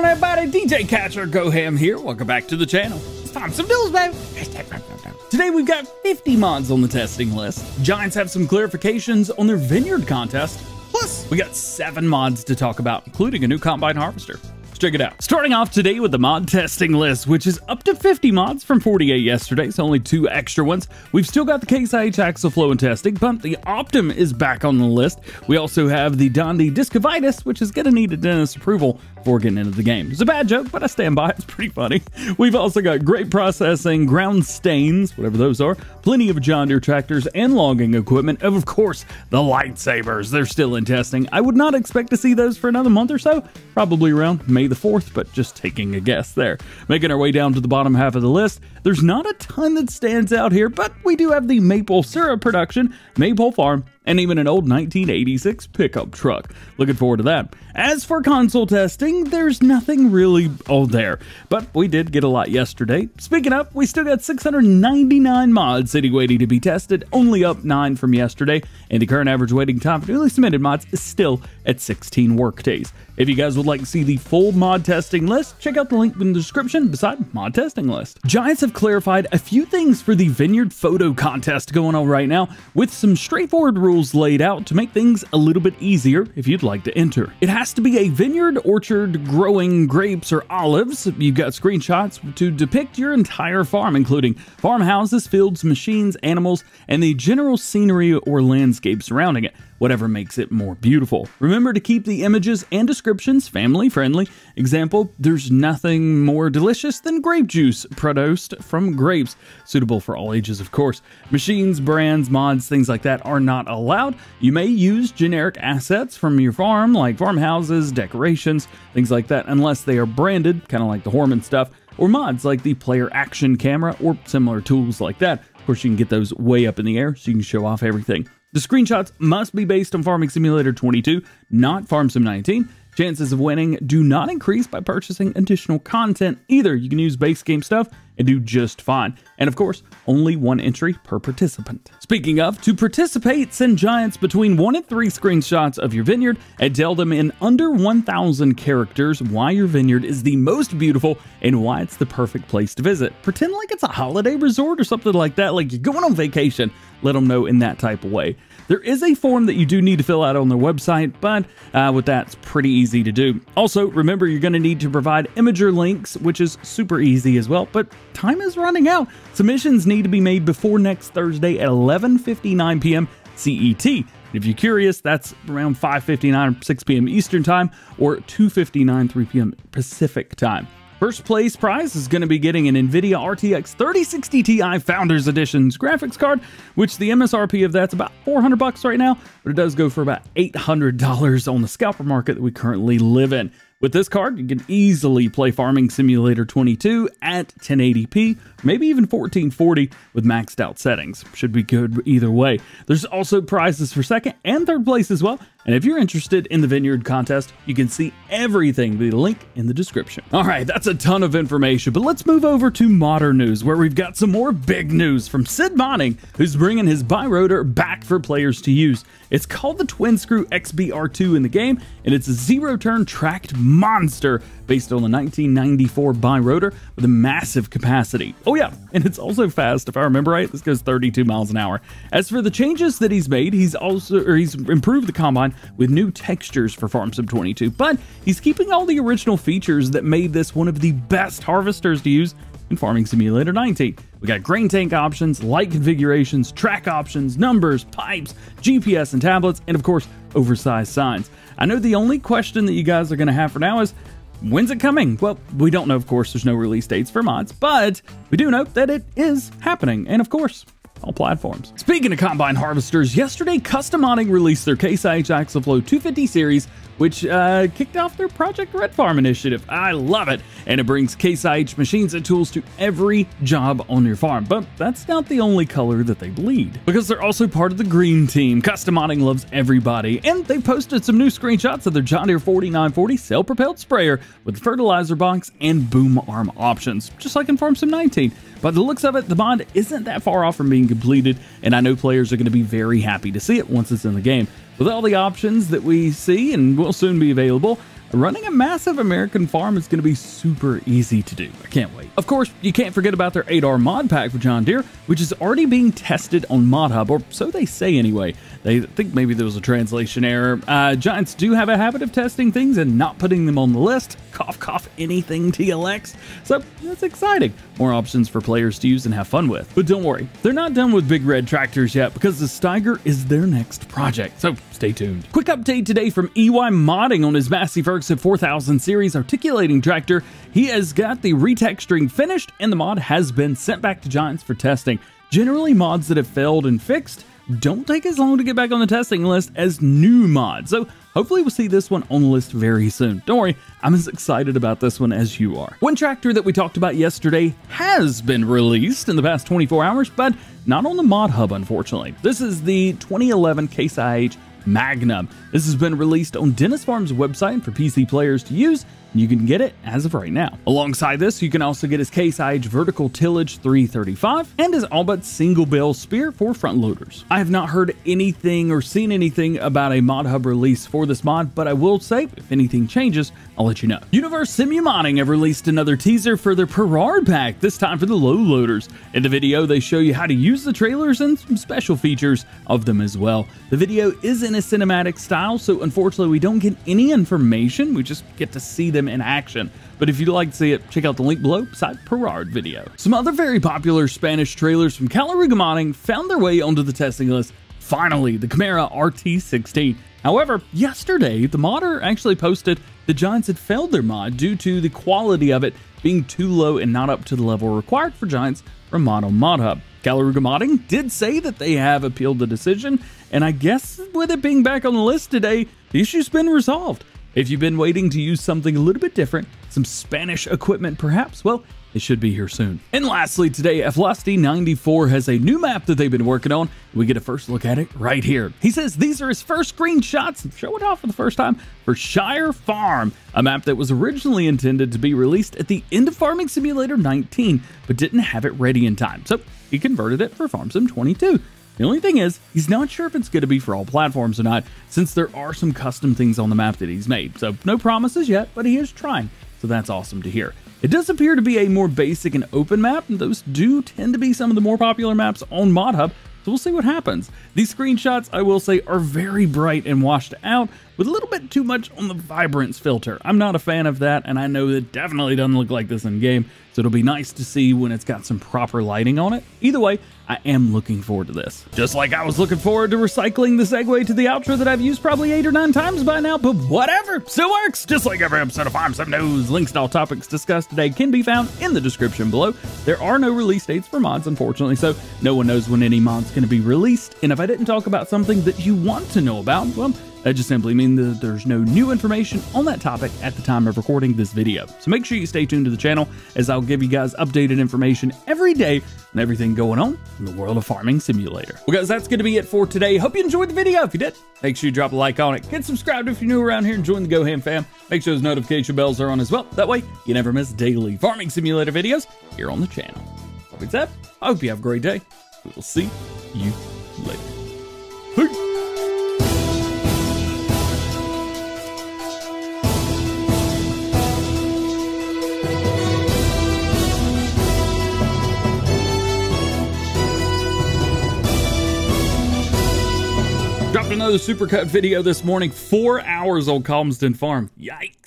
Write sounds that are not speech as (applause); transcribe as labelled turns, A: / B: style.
A: on, everybody? DJ Catcher Go Ham here. Welcome back to the channel. It's time some news, baby. Today we've got 50 mods on the testing list. Giants have some clarifications on their vineyard contest. Plus, we got seven mods to talk about, including a new combine harvester check it out. Starting off today with the mod testing list, which is up to 50 mods from 48 yesterday, so only two extra ones. We've still got the Case IH Axial-Flow in testing, but the Optim is back on the list. We also have the Dondi Discovitis, which is going to need a dentist approval before getting into the game. It's a bad joke, but I stand by it. (laughs) It's pretty funny. We've also got great processing, ground stains, whatever those are, plenty of John Deere tractors and logging equipment, and of course, the lightsabers. They're still in testing. I would not expect to see those for another month or so, probably around May the 4th, but just taking a guess there. Making our way down to the bottom half of the list, there's not a ton that stands out here, but we do have the maple syrup production, Maple Farm, and even an old 1986 pickup truck. Looking forward to that. As for console testing, there's nothing really all there, but we did get a lot yesterday. Speaking of, we still got 699 mods sitting waiting to be tested, only up 9 from yesterday, and the current average waiting time for newly submitted mods is still at 16 workdays. If you guys would like to see the full mod testing list, check out the link in the description beside mod testing list. Giants have clarified a few things for the Vineyard Photo Contest going on right now, with some straightforward rules laid out to make things a little bit easier if you'd like to enter. It has to be a vineyard, orchard, growing grapes or olives. You've got screenshots to depict your entire farm, including farmhouses, fields, machines, animals, and the general scenery or landscape surrounding it whatever makes it more beautiful. Remember to keep the images and descriptions family friendly. Example, there's nothing more delicious than grape juice produced from grapes, suitable for all ages of course. Machines, brands, mods, things like that are not allowed. Allowed, you may use generic assets from your farm like farmhouses, decorations, things like that unless they are branded, kind of like the Horman stuff, or mods like the player action camera or similar tools like that. Of course, you can get those way up in the air so you can show off everything. The screenshots must be based on Farming Simulator 22, not Farm Sim 19. Chances of winning do not increase by purchasing additional content either. You can use base game stuff and do just fine. And of course, only one entry per participant. Speaking of, to participate, send Giants between one and three screenshots of your vineyard and tell them in under 1,000 characters why your vineyard is the most beautiful and why it's the perfect place to visit. Pretend like it's a holiday resort or something like that, like you're going on vacation. Let them know in that type of way. There is a form that you do need to fill out on their website, but uh, with that, it's pretty easy to do. Also, remember you're going to need to provide Imgur links, which is super easy as well, but time is running out. Submissions need to be made before next Thursday at 11.59 p.m. CET. If you're curious, that's around 5.59 or 6 p.m. Eastern Time or 2.59 3 p.m. Pacific Time. First place prize is going to be getting an NVIDIA RTX 3060 Ti Founders Edition's graphics card, which the MSRP of that's about 400 bucks right now, but it does go for about $800 on the scalper market that we currently live in. With this card, you can easily play Farming Simulator 22 at 1080p, maybe even 1440 with maxed out settings. Should be good either way. There's also prizes for second and third place as well, and if you're interested in the Vineyard contest, you can see everything the link in the description. All right, that's a ton of information, but let's move over to modern news, where we've got some more big news from SiiD Modding, who's bringing his birotor back for players to use. It's called the Twin Screw XBR2 in the game, and it's a zero-turn tracked monster based on the 1994 birotor with a massive capacity. Oh yeah, and it's also fast if I remember right. This goes 32 miles an hour. As for the changes that he's made, he's also or he's improved the combine with new textures for Farm Sim 22, but he's keeping all the original features that made this one of the best harvesters to use in Farming Simulator 19. We got grain tank options, light configurations, track options, numbers, pipes, GPS and tablets, and of course, oversized signs. I know the only question that you guys are going to have for now is When's it coming? Well, we don't know, of course, there's no release dates for mods, but we do know that it is happening, and of course, all platforms. Speaking of Combine Harvesters, yesterday Custom Modding released their Case IH Axial-Flow 250 series which uh, kicked off their Project Red Farm initiative. I love it, and it brings Case IH machines and tools to every job on your farm. But that's not the only color that they bleed, because they're also part of the green team. Custom Modding loves everybody, and they posted some new screenshots of their John Deere 4940 self-propelled sprayer with fertilizer box and boom arm options, just like in Farm Sim 19. By the looks of it, the mod isn't that far off from being completed, and I know players are going to be very happy to see it once it's in the game. With all the options that we see and will soon be available, running a massive American farm is going to be super easy to do. I can't wait. Of course, you can't forget about their 8R mod pack for John Deere, which is already being tested on ModHub, or so they say anyway. They think maybe there was a translation error. Uh, Giants do have a habit of testing things and not putting them on the list. Cough, cough, anything TLX. So that's exciting. More options for players to use and have fun with. But don't worry, they're not done with big red tractors yet because the Steiger is their next project. So stay tuned. Quick update today from EY Modding on his Massey Ferguson 4000 series articulating tractor. He has got the retexturing finished and the mod has been sent back to Giants for testing. Generally, mods that have failed and fixed don't take as long to get back on the testing list as new mods. So hopefully we'll see this one on the list very soon. Don't worry, I'm as excited about this one as you are. One tractor that we talked about yesterday has been released in the past 24 hours, but not on the mod hub, unfortunately. This is the 2011 Case IH Magnum. This has been released on Diniz Farm's website for PC players to use you can get it as of right now. Alongside this, you can also get his Case IH Vertical Tillage 335 and his all but single bale spear for front loaders. I have not heard anything or seen anything about a mod hub release for this mod, but I will say if anything changes, I'll let you know. Univers Simu Modding have released another teaser for their Perard pack, this time for the low loaders. In the video, they show you how to use the trailers and some special features of them as well. The video is in a cinematic style, so unfortunately we don't get any information, we just get to see them them in action. But if you'd like to see it, check out the link below beside Perard video. Some other very popular Spanish trailers from Caleruega Modding found their way onto the testing list. Finally, the Camara RT16. However, yesterday, the modder actually posted the Giants had failed their mod due to the quality of it being too low and not up to the level required for Giants from Mod on Mod Hub. Caleruega Modding did say that they have appealed the decision, and I guess with it being back on the list today, the issue's been resolved. If you've been waiting to use something a little bit different, some Spanish equipment perhaps, well, it should be here soon. And lastly, today, Flusty94 has a new map that they've been working on. We get a first look at it right here. He says these are his first screenshots, show it off for the first time, for Shire Farm, a map that was originally intended to be released at the end of Farming Simulator 19, but didn't have it ready in time. So he converted it for Farm Sim 22. The only thing is, he's not sure if it's going to be for all platforms or not, since there are some custom things on the map that he's made. So no promises yet, but he is trying. So that's awesome to hear. It does appear to be a more basic and open map, and those do tend to be some of the more popular maps on ModHub, so we'll see what happens. These screenshots, I will say, are very bright and washed out, with a little bit too much on the vibrance filter. I'm not a fan of that, and I know it definitely doesn't look like this in game, so it'll be nice to see when it's got some proper lighting on it. Either way, I am looking forward to this. Just like I was looking forward to recycling the segue to the outro that I've used probably eight or nine times by now, but whatever, still works. Just like every episode of Farm Sim News, links to all topics discussed today can be found in the description below. There are no release dates for mods, unfortunately, so no one knows when any mod's going to be released. And if I didn't talk about something that you want to know about, well, that just simply means that there's no new information on that topic at the time of recording this video. So make sure you stay tuned to the channel as I'll give you guys updated information every day on everything going on in the world of Farming Simulator. Well guys, that's going to be it for today. Hope you enjoyed the video. If you did, make sure you drop a like on it. Get subscribed if you're new around here and join the GoHam fam. Make sure those notification bells are on as well. That way you never miss daily Farming Simulator videos here on the channel. With that, I hope you have a great day. We will see you another supercut video this morning, four hours on Calmsden Farm. Yikes.